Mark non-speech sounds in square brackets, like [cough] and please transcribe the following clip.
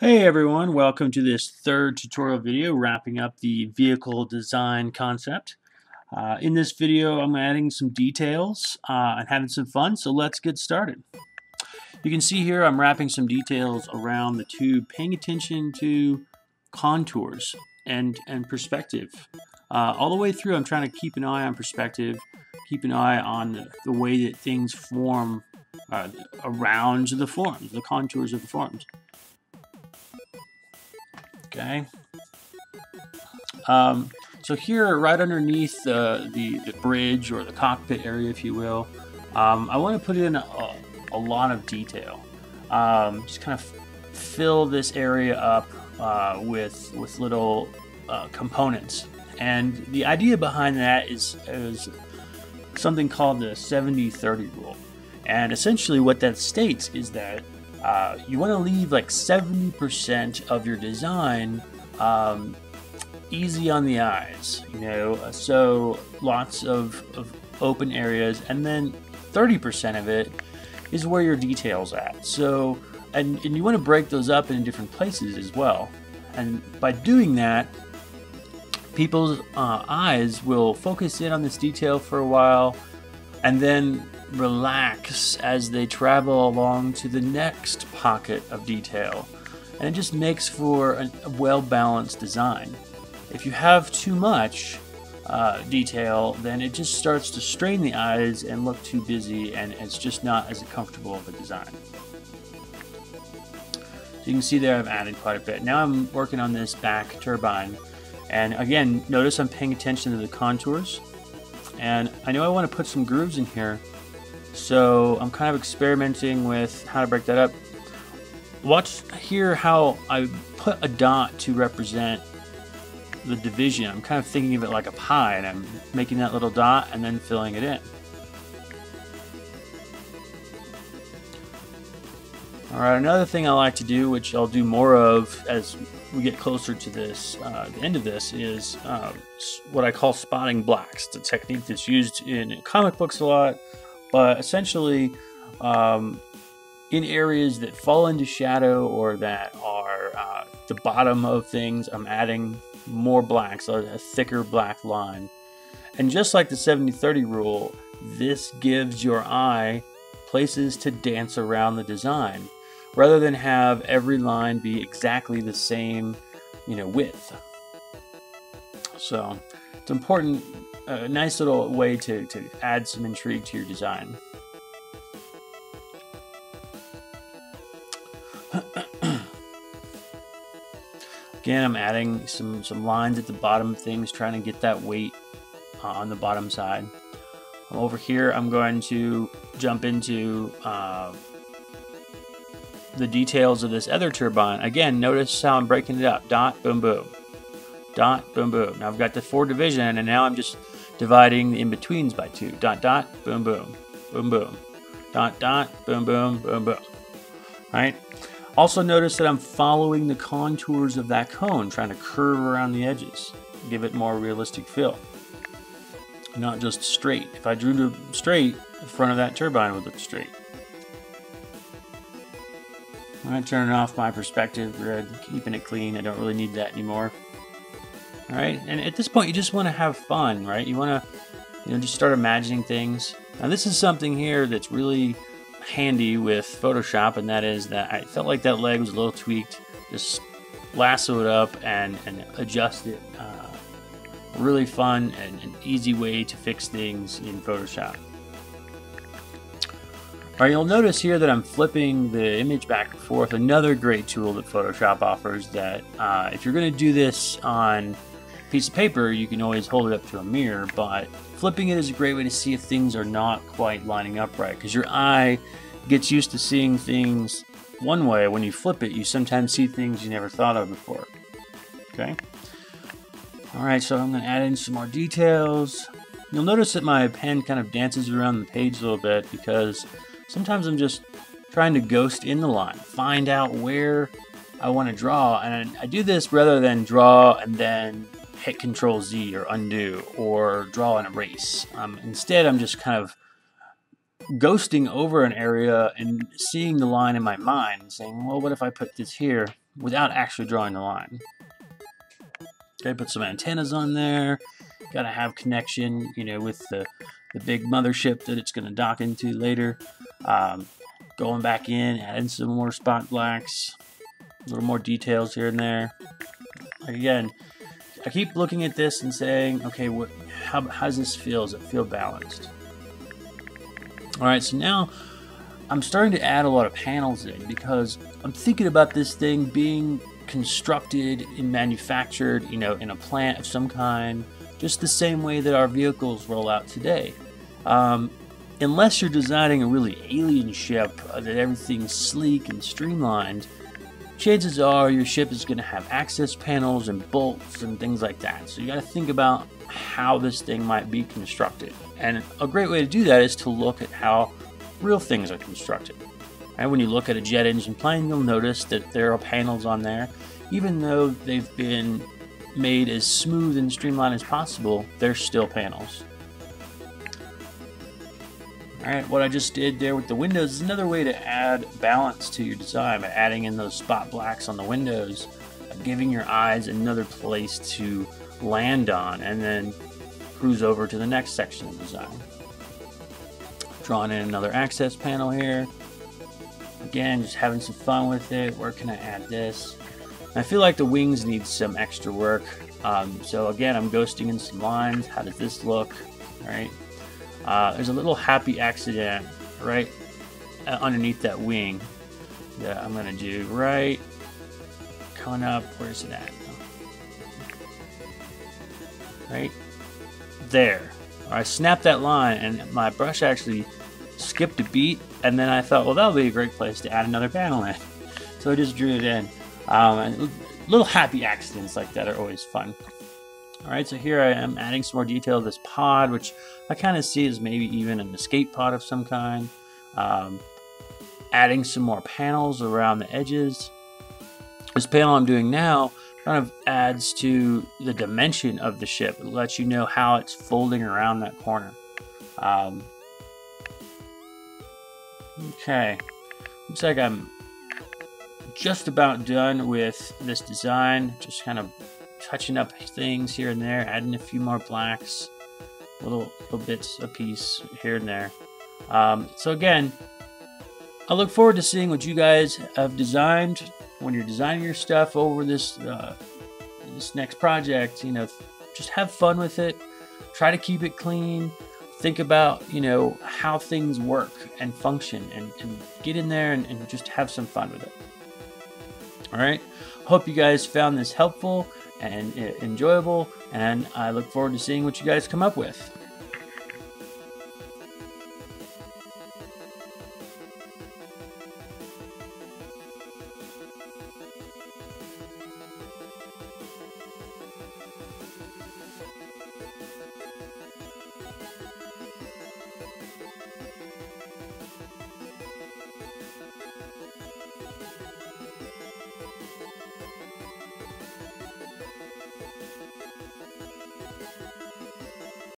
Hey everyone, welcome to this third tutorial video wrapping up the vehicle design concept. Uh, in this video I'm adding some details uh, and having some fun, so let's get started. You can see here I'm wrapping some details around the tube, paying attention to contours and, and perspective. Uh, all the way through I'm trying to keep an eye on perspective, keep an eye on the, the way that things form uh, around the forms, the contours of the forms. Okay. Um, so here, right underneath the, the, the, bridge or the cockpit area, if you will, um, I want to put in a, a lot of detail. Um, just kind of fill this area up uh, with, with little uh, components. And the idea behind that is, is something called the 70-30 rule. And essentially what that states is that uh, you want to leave like 70% of your design um, easy on the eyes, you know, so lots of, of open areas, and then 30% of it is where your details at. So, and, and you want to break those up in different places as well. And by doing that, people's uh, eyes will focus in on this detail for a while, and then relax as they travel along to the next pocket of detail, and it just makes for a, well balanced design. If you have too much uh, detail, then it just starts to strain the eyes and look too busy, and it's just not as comfortable of a design. So you can see there I've added quite a bit. Now I'm working on this back turbine, and again, notice I'm paying attention to the contours. And I know I want to put some grooves in here, so I'm kind of experimenting with how to break that up. Watch here how I put a dot to represent the division. I'm kind of thinking of it like a pie and I'm making that little dot and then filling it in. Alright, another thing I like to do, which I'll do more of as we get closer to this, uh, the end of this, is uh, what I call spotting blacks. It's a technique that's used in comic books a lot, but essentially, um, in areas that fall into shadow or that are uh, the bottom of things, I'm adding more blacks, a, a thicker black line. And just like the 70-30 rule, this gives your eye places to dance around the design rather than have every line be exactly the same, you know, width. So it's important a nice little way to, to add some intrigue to your design. [clears throat] Again, I'm adding some, some lines at the bottom of things, trying to get that weight uh, on the bottom side. Over here, I'm going to jump into uh, the details of this other turbine. Again, notice how I'm breaking it up. Dot, boom, boom. Dot, boom, boom. Now I've got the four division, and now I'm just dividing the in-betweens by two. Dot, dot, boom, boom, boom, boom. Dot, dot, boom, boom, boom, boom. All right. Also notice that I'm following the contours of that cone, trying to curve around the edges, give it more realistic feel. Not just straight. If I drew it straight, the front of that turbine would look straight. I'm going to turn off my perspective grid, keeping it clean. I don't really need that anymore. All right, and at this point, you just want to have fun, right? You want to, you know, just start imagining things. Now, this is something here that's really handy with Photoshop, and that is that I felt like that leg was a little tweaked. Just lasso it up and, and adjust it. Uh, really fun and an easy way to fix things in Photoshop. Alright, you'll notice here that I'm flipping the image back and forth. Another great tool that Photoshop offers that uh, if you're going to do this on piece of paper, you can always hold it up to a mirror, but flipping it is a great way to see if things are not quite lining up right, because your eye gets used to seeing things one way. When you flip it, you sometimes see things you never thought of before. Okay? Alright, so I'm going to add in some more details. You'll notice that my pen kind of dances around the page a little bit because sometimes I'm just trying to ghost in the line, find out where I want to draw, and I do this rather than draw and then hit Control Z or undo or draw and erase. Um, instead, I'm just kind of ghosting over an area and seeing the line in my mind and saying, well, what if I put this here? without actually drawing the line. Okay, put some antennas on there. Got to have connection, you know, with the, the big mothership that it's going to dock into later. Um, going back in, adding some more spot blacks, a little more details here and there. Again, I keep looking at this and saying, okay, what, how, does this feel? Does it feel balanced? All right, so now I'm starting to add a lot of panels in because I'm thinking about this thing being constructed and manufactured, you know, in a plant of some kind, just the same way that our vehicles roll out today. Um, unless you're designing a really alien ship uh, that everything's sleek and streamlined, chances are your ship is going to have access panels and bolts and things like that. So you got to think about how this thing might be constructed. And a great way to do that is to look at how real things are constructed. And when you look at a jet engine plane, you'll notice that there are panels on there. Even though they've been made as smooth and streamlined as possible, they're still panels. Alright, what I just did there with the windows is another way to add balance to your design by adding in those spot blacks on the windows, giving your eyes another place to land on, and then cruise over to the next section of the design. Drawing in another access panel here. Again, just having some fun with it. Where can I add this? I feel like the wings need some extra work. Um, so again, I'm ghosting in some lines. How does this look? All right. Uh, there's a little happy accident right uh, underneath that wing that I'm going to do right coming up. Where's it at? Right there. I snapped that line and my brush actually skipped a beat and then I thought, well, that'll be a great place to add another panel in. [laughs] So I just drew it in. Um, little happy accidents like that are always fun. Alright, so here I am adding some more detail to this pod, which I kind of see as maybe even an escape pod of some kind. Um, adding some more panels around the edges. This panel I'm doing now kind of adds to the dimension of the ship. It lets you know how it's folding around that corner. Um, okay, looks like I'm just about done with this design. Just kind of touching up things here and there, adding a few more blacks, little little bits a piece here and there. Um, so again, I look forward to seeing what you guys have designed when you're designing your stuff over this uh, this next project. You know, just have fun with it. Try to keep it clean. Think about you know how things work and function, and, and get in there and, and just have some fun with it. All right. Hope you guys found this helpful and uh, enjoyable, and I look forward to seeing what you guys come up with.